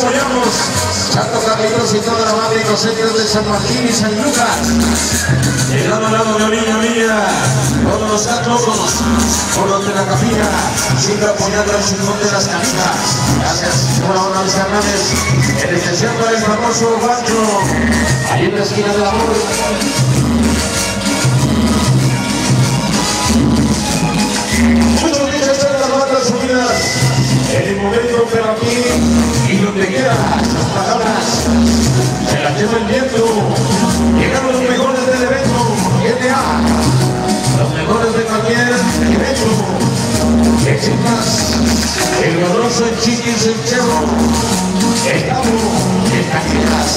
apoyamos. Santo Carlitos y toda la banda inocentes de San Martín y San Lucas. El lado a lado de orilla a orilla, todos los santos, por los de la capilla, siempre apoyando al chingón de las canijas. Gracias por ahora mis carnales. El especial para el famoso Bancho, ahí en la esquina de la Muchos dicen ser las bandas unidas en el momento pero sus palabras. Se las lleva el viento. Llegan los mejores del evento. GTA los mejores de cualquier evento. Exitas el poderoso el chiquis el cerro el cabo el cajitas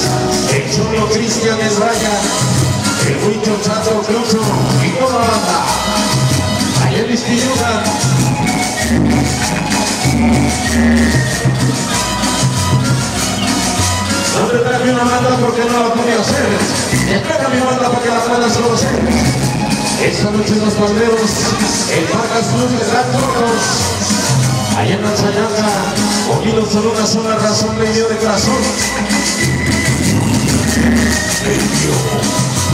el chulo Cristian el Raya el Huicho Chato Cruzo y toda la banda. Ayer Vistilluga porque no la podía hacer. Espera mi banda para que la puedas conocer. Esta noche los banderos, el Vargas Club de Gran Tornos. Allá en la Chayanga, unidos por una sola razón, medio de corazón.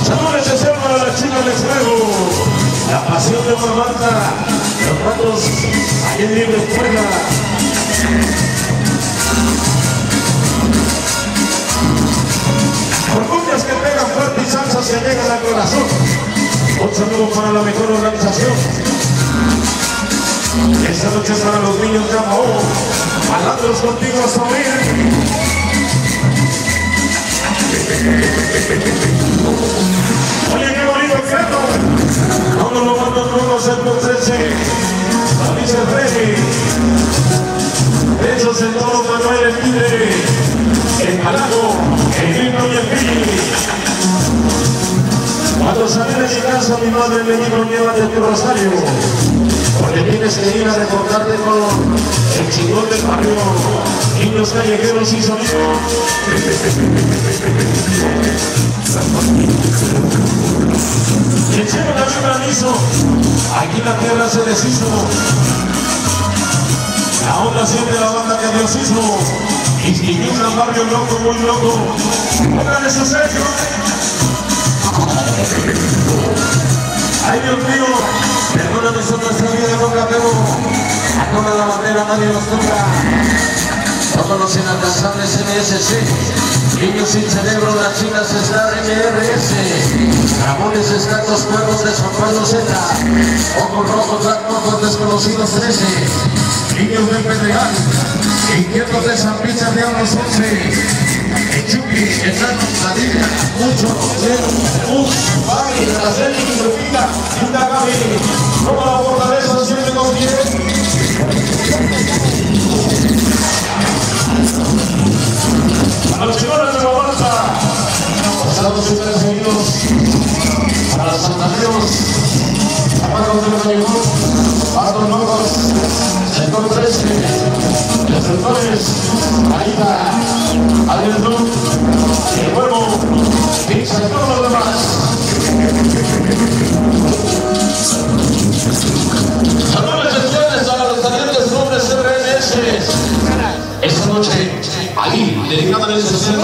Saludos de cerro a la chica del fuego. La pasión de una banda, los ratos, allá en Libre Puebla. Al corazón. Un para la mejor organización. Esta noche para los niños de Amahó. Malandros contigo hasta. Oye, qué bonito canto. Todos los bandos nuevos en Ponce. David Freddy. Besos en todo Manuel el Tigre. El Malago, el Grito y el Pili. Salí de mi madre me dijo, llévate tu rosario. Porque tienes que ir a reportarte con el chingón del barrio. Niños callejeros y sonidos. Y el cielo también granizo. Aquí la tierra se deshizo. La onda siente la banda que Dios hizo. Inscribió un barrio loco, muy loco. Póngale su. Ay Dios mío, perdóname son nuestra vida nunca pero a toda la bandera nadie nos toca. Todos los inalcanzables MSC, niños sin cerebro, las chinas está MRS, Ramones, escatos, cuervos de Pablo Z, ojos rojos, ojos desconocidos 13, niños del Pedregal, inquietos de San Pizza de Anos 11, el Chucky, Enano, Padilla, Mucho, Cero, Un, Bari, toma la fortaleza, siempre con A los señores de la bolsa, pasados super seguidos, a los santaneros, apagados de los a los locos, sector 13, los sectores, Aida, Adentro, el huevo, pizza y todo lo demás. Saludos especiales a los talentos nombres RMS. Esta noche, ahí, dedicada en el 60 a la banda